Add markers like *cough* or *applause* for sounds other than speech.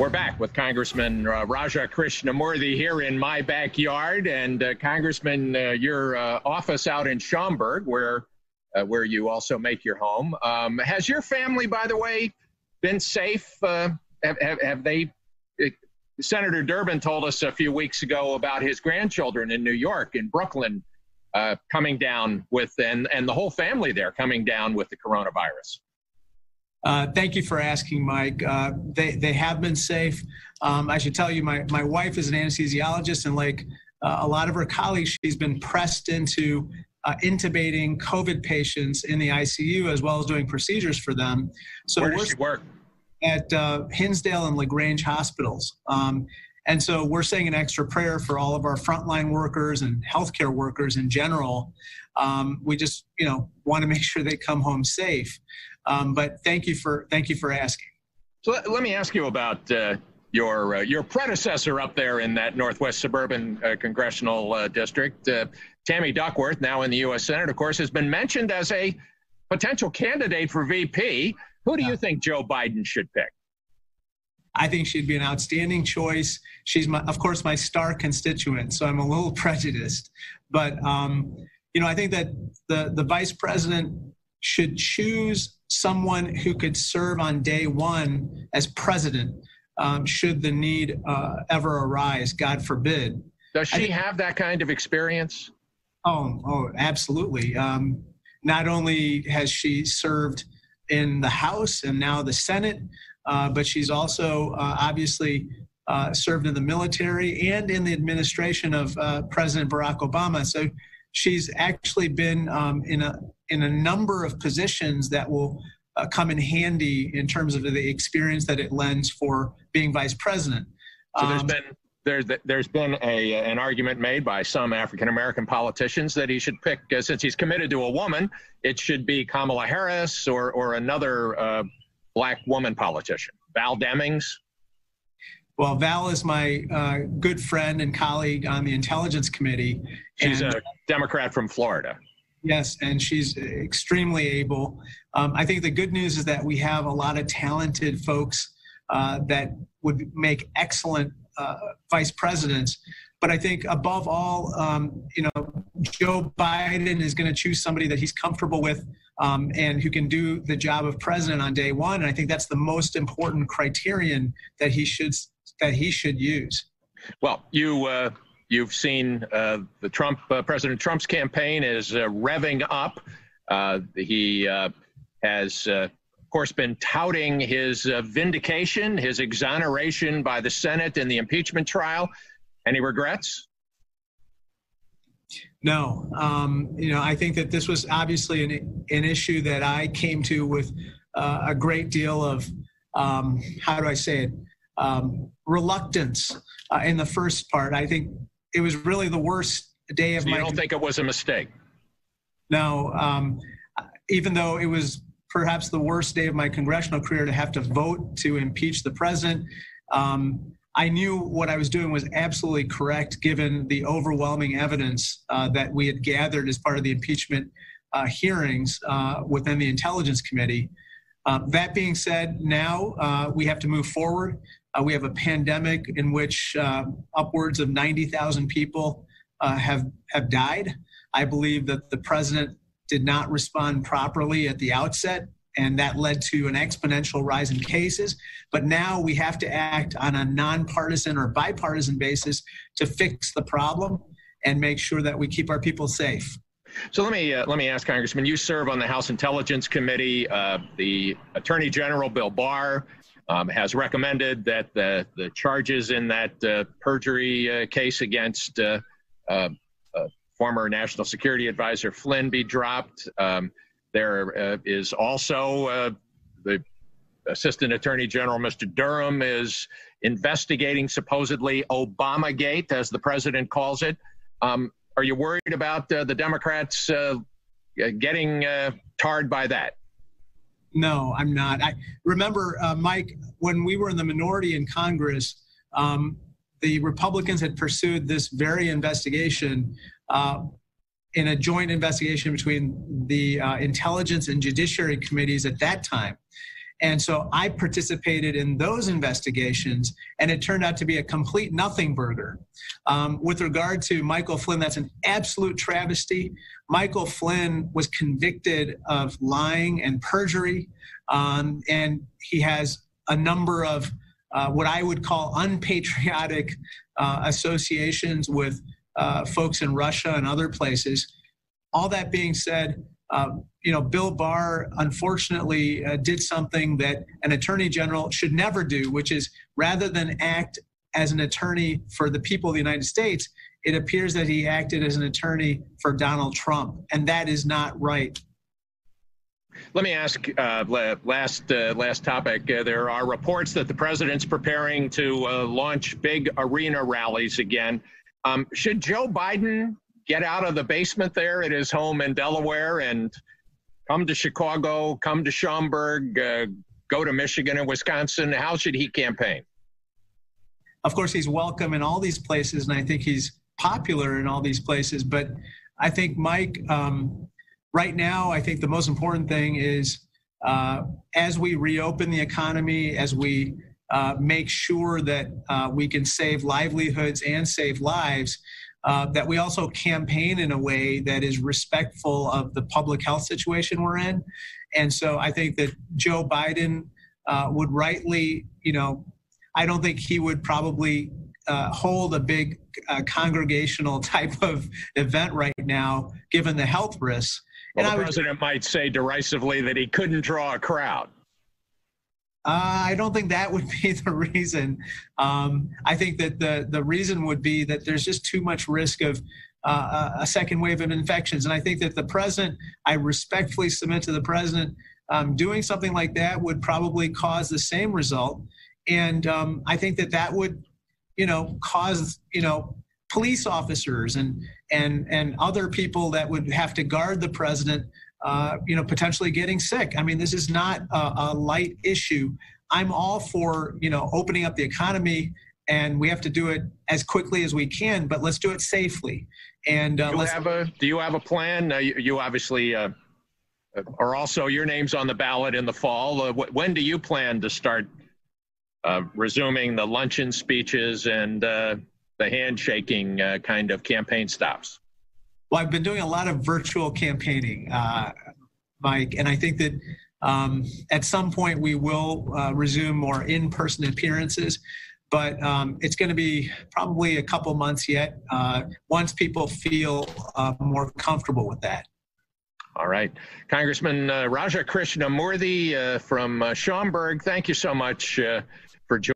We're back with Congressman uh, Raja Krishnamoorthi here in my backyard, and uh, Congressman, uh, your uh, office out in Schaumburg, where uh, where you also make your home. Um, has your family, by the way, been safe? Uh, have, have, have, they? Senator Durbin told us a few weeks ago about his grandchildren in New York, in Brooklyn, coming down with, and and the whole family there coming down with the coronavirus. Uh, thank you for asking, Mike. Uh, they, they have been safe. Um, I should tell you, my, my wife is an anesthesiologist, and like uh, a lot of her colleagues, she's been pressed into uh, intubating COVID patients in the ICU as well as doing procedures for them. So Where does she work? At uh, Hinsdale and LaGrange hospitals. Um, and so we're saying an extra prayer for all of our frontline workers and healthcare workers in general. Um, we just, you know, want to make sure they come home safe. Um, but thank you for thank you for asking. So let, let me ask you about uh, your uh, your predecessor up there in that northwest suburban uh, congressional uh, district, uh, Tammy Duckworth, now in the U.S. Senate, of course, has been mentioned as a potential candidate for VP. Who do you think Joe Biden should pick? I think she'd be an outstanding choice. She's, my, of course, my star constituent, so I'm a little *laughs* prejudiced. But um, you know, I think that the the vice president should choose someone who could serve on day one as president um, should the need uh, ever arise, God forbid. Does she think, have that kind of experience? Oh, oh, absolutely. Um, not only has she served in the House and now the Senate, uh, but she's also uh, obviously uh, served in the military and in the administration of uh, President Barack Obama. So she's actually been um, in a in a number of positions that will uh, come in handy in terms of the experience that it lends for being vice president. So there's um, been there's there's been a an argument made by some African American politicians that he should pick uh, since he's committed to a woman, it should be Kamala Harris or or another uh, black woman politician, Val Demings. Well, Val is my uh, good friend and colleague on the Intelligence Committee. She's and, a Democrat from Florida. Yes, and she's extremely able. Um, I think the good news is that we have a lot of talented folks uh, that would make excellent uh, vice presidents. But I think above all, um, you know, Joe Biden is going to choose somebody that he's comfortable with um, and who can do the job of president on day one. And I think that's the most important criterion that he should that he should use. Well, you. Uh You've seen uh, the Trump, uh, President Trump's campaign is uh, revving up. Uh, he uh, has, uh, of course, been touting his vindication, his exoneration by the Senate in the impeachment trial. Any regrets? No. Um, you know, I think that this was obviously an, an issue that I came to with a great deal of, um, how do I say it, um, reluctance in the first part. I think it was really the worst day of so my. You don't think it was a mistake? No, um, even though it was perhaps the worst day of my congressional career to have to vote to impeach the president. Um, I knew what I was doing was absolutely correct given the overwhelming evidence uh, that we had gathered as part of the impeachment uh, hearings uh, within the Intelligence Committee. Uh, that being said, now uh, we have to move forward. Uh, we have a pandemic in which uh, upwards of 90,000 people uh, have have died. I believe that the president did not respond properly at the outset, and that led to an exponential rise in cases. But now we have to act on a nonpartisan or bipartisan basis to fix the problem and make sure that we keep our people safe. So let me uh, let me ask Congressman. You serve on the House Intelligence Committee. Uh, the Attorney General Bill Barr um, has recommended that the, the charges in that uh, perjury uh, case against uh, uh, former National Security Advisor Flynn be dropped. Um, there is also the Assistant Attorney General, Mr. Durham, is investigating supposedly Obamagate, as the president calls it. Um, are you worried about the Democrats getting tarred by that? No, I'm not. I remember, uh, Mike, when we were in the minority in Congress, um, the Republicans had pursued this very investigation uh, in a joint investigation between the uh, intelligence and judiciary committees at that time. And so I participated in those investigations, and it turned out to be a complete nothing burger. Um, with regard to Michael Flynn, that's an absolute travesty. Michael Flynn was convicted of lying and perjury, um, and he has a number of uh, what I would call unpatriotic uh, associations with uh, folks in Russia and other places. All that being said, uh, you know, Bill Barr unfortunately uh, did something that an attorney general should never do, which is rather than act as an attorney for the people of the United States, it appears that he acted as an attorney for Donald Trump, and that is not right. Let me ask uh, last uh, last topic. Uh, there are reports that the president's preparing to uh, launch big arena rallies again. Um, should Joe Biden get out of the basement there at his home in Delaware and come to Chicago, come to Schaumburg, uh, go to Michigan and Wisconsin? How should he campaign? Of course, he's welcome in all these places, and I think he's popular in all these places. But I think, Mike, um, right now, I think the most important thing is uh, as we reopen the economy, as we uh, make sure that uh, we can save livelihoods and save lives, uh, that we also campaign in a way that is respectful of the public health situation we're in. And so I think that Joe Biden uh, would rightly, you know, I don't think he would probably uh, hold a big uh, congregational *laughs* type of event right now, given the health risks. Well, and the president would, might say derisively that he couldn't draw a crowd. Uh, I don't think that would be *laughs* the reason. Um, I think that the the reason would be that there's just too much risk of uh, a second wave of infections, and I think that the president, I respectfully submit to the president, um, doing something like that would probably cause the same result, and um, I think that that would, you know, cause you know police officers and and and other people that would have to guard the president uh, you know, potentially getting sick. I mean, this is not a, a, light issue. I'm all for, you know, opening up the economy and we have to do it as quickly as we can, but let's do it safely. And uh, do, you have a, do you have a plan? Uh, you, you, obviously uh, are also, your name's on the ballot in the fall. Uh, when do you plan to start uh, resuming the luncheon speeches and uh, the handshaking kind of campaign stops? Well, I've been doing a lot of virtual campaigning, uh, Mike, and I think that um, at some point we will uh, resume more in-person appearances, but um, it's going to be probably a couple months yet uh, once people feel uh, more comfortable with that. All right. Congressman uh, Raja Krishnamoorthi uh, from Schaumburg, thank you so much for joining.